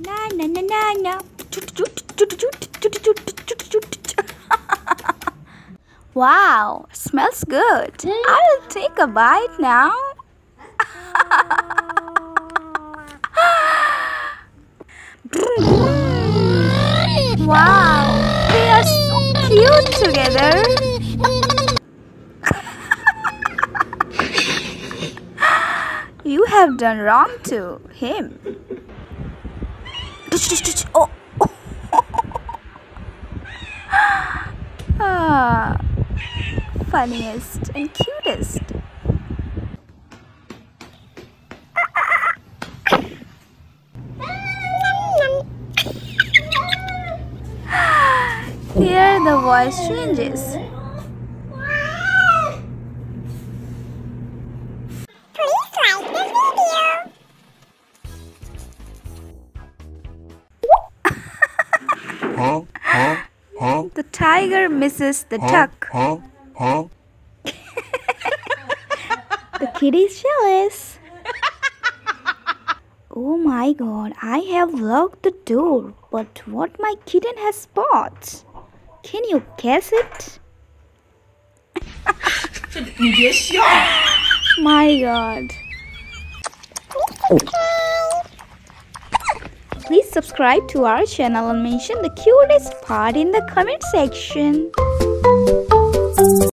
na na na na na. Wow, smells good. I'll take a bite now. wow, they are so cute together. You have done wrong to him. Oh. ah, funniest and cutest. Here the voice changes. The tiger misses the duck. Huh? Huh? The kitty's jealous. Oh my god, I have locked the door, but what my kitten has spots? Can you guess it? my god. Oh. Subscribe to our channel and mention the cutest part in the comment section.